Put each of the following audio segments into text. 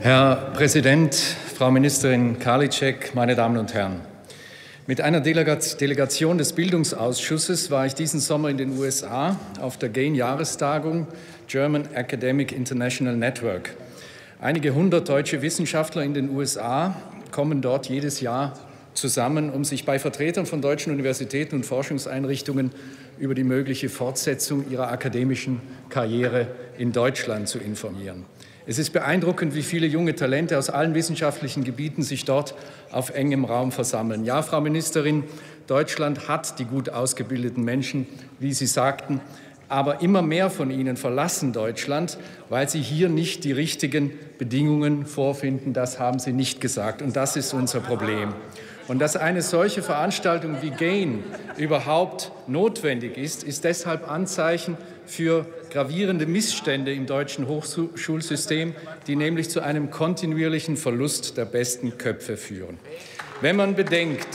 Präsident, Frau Ministerin Karliczek, meine Damen und Herren! Mit einer Delegation des Bildungsausschusses war ich diesen Sommer in den USA auf der GAIN-Jahrestagung German Academic International Network. Einige hundert deutsche Wissenschaftler in den USA kommen dort jedes Jahr zusammen, um sich bei Vertretern von deutschen Universitäten und Forschungseinrichtungen über die mögliche Fortsetzung ihrer akademischen Karriere in Deutschland zu informieren. Es ist beeindruckend, wie viele junge Talente aus allen wissenschaftlichen Gebieten sich dort auf engem Raum versammeln. Ja, Frau Ministerin, Deutschland hat die gut ausgebildeten Menschen, wie Sie sagten, aber immer mehr von ihnen verlassen Deutschland, weil sie hier nicht die richtigen Bedingungen vorfinden. Das haben Sie nicht gesagt, und das ist unser Problem. Und dass eine solche Veranstaltung wie GAIN überhaupt notwendig ist, ist deshalb Anzeichen für gravierende Missstände im deutschen Hochschulsystem, die nämlich zu einem kontinuierlichen Verlust der besten Köpfe führen. Wenn man bedenkt,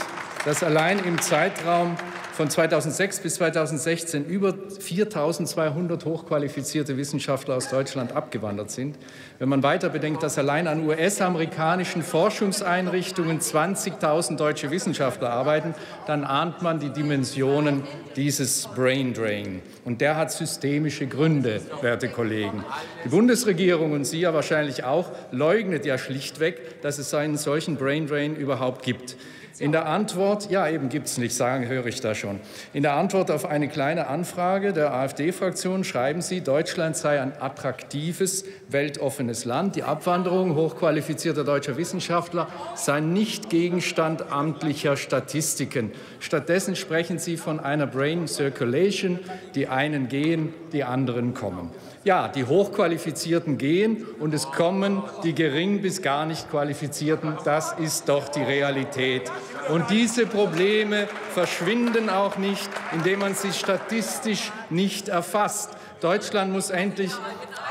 dass allein im Zeitraum von 2006 bis 2016 über 4.200 hochqualifizierte Wissenschaftler aus Deutschland abgewandert sind. Wenn man weiter bedenkt, dass allein an US-amerikanischen Forschungseinrichtungen 20.000 deutsche Wissenschaftler arbeiten, dann ahnt man die Dimensionen dieses Brain Drain. Und der hat systemische Gründe, werte Kollegen. Die Bundesregierung und Sie ja wahrscheinlich auch leugnet ja schlichtweg, dass es einen solchen Brain Drain überhaupt gibt. In der Antwort, ja eben gibt es nicht, sagen höre ich da schon. In der Antwort auf eine kleine Anfrage der AfD-Fraktion schreiben Sie, Deutschland sei ein attraktives, weltoffenes Land. Die Abwanderung hochqualifizierter deutscher Wissenschaftler sei nicht Gegenstand amtlicher Statistiken. Stattdessen sprechen Sie von einer Brain Circulation. Die einen gehen, die anderen kommen. Ja, die Hochqualifizierten gehen und es kommen die gering bis gar nicht Qualifizierten. Das ist doch die Realität. Und diese Probleme verschwinden auch nicht, indem man sie statistisch nicht erfasst. Deutschland muss endlich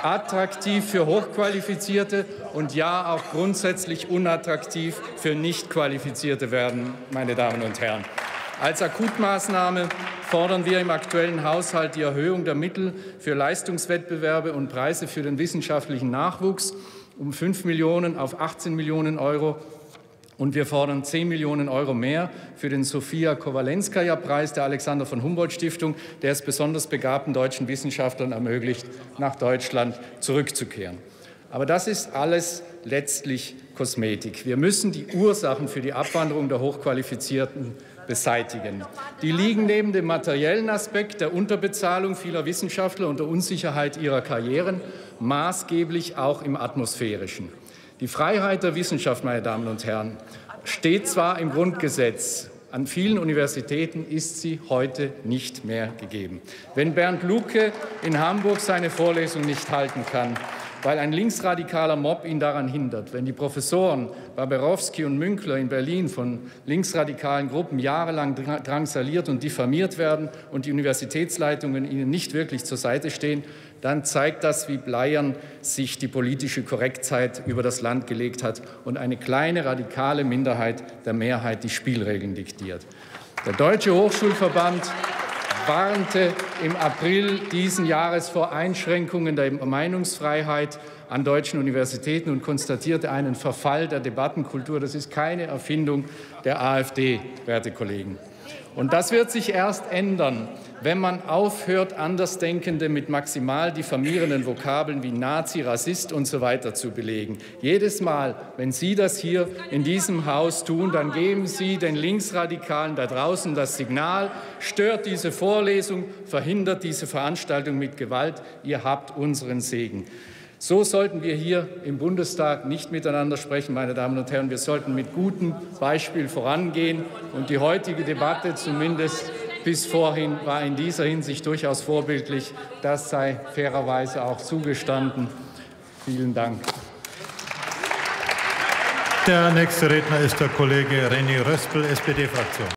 attraktiv für Hochqualifizierte und ja auch grundsätzlich unattraktiv für Nichtqualifizierte werden, meine Damen und Herren. Als Akutmaßnahme fordern wir im aktuellen Haushalt die Erhöhung der Mittel für Leistungswettbewerbe und Preise für den wissenschaftlichen Nachwuchs um 5 Millionen auf 18 Millionen Euro. Und wir fordern 10 Millionen Euro mehr für den Sofia Kowalenskaya-Preis der Alexander von Humboldt-Stiftung, der es besonders begabten deutschen Wissenschaftlern ermöglicht, nach Deutschland zurückzukehren. Aber das ist alles letztlich Kosmetik. Wir müssen die Ursachen für die Abwanderung der Hochqualifizierten beseitigen. Die liegen neben dem materiellen Aspekt der Unterbezahlung vieler Wissenschaftler und der Unsicherheit ihrer Karrieren maßgeblich auch im atmosphärischen. Die Freiheit der Wissenschaft, meine Damen und Herren, steht zwar im Grundgesetz, an vielen Universitäten ist sie heute nicht mehr gegeben. Wenn Bernd Lucke in Hamburg seine Vorlesung nicht halten kann, weil ein linksradikaler Mob ihn daran hindert. Wenn die Professoren Barberowski und Münkler in Berlin von linksradikalen Gruppen jahrelang drangsaliert und diffamiert werden und die Universitätsleitungen ihnen nicht wirklich zur Seite stehen, dann zeigt das, wie bleiern sich die politische Korrektheit über das Land gelegt hat und eine kleine radikale Minderheit der Mehrheit die Spielregeln diktiert. Der Deutsche Hochschulverband warnte im April diesen Jahres vor Einschränkungen der Meinungsfreiheit an deutschen Universitäten und konstatierte einen Verfall der Debattenkultur. Das ist keine Erfindung der AfD, werte Kollegen. Und das wird sich erst ändern, wenn man aufhört, Andersdenkende mit maximal diffamierenden Vokabeln wie Nazi, Rassist und so weiter zu belegen. Jedes Mal, wenn Sie das hier in diesem Haus tun, dann geben Sie den Linksradikalen da draußen das Signal, stört diese Vorlesung, verhindert diese Veranstaltung mit Gewalt, ihr habt unseren Segen. So sollten wir hier im Bundestag nicht miteinander sprechen, meine Damen und Herren. Wir sollten mit gutem Beispiel vorangehen. Und die heutige Debatte, zumindest bis vorhin, war in dieser Hinsicht durchaus vorbildlich. Das sei fairerweise auch zugestanden. Vielen Dank. Der nächste Redner ist der Kollege René Röspel, SPD-Fraktion.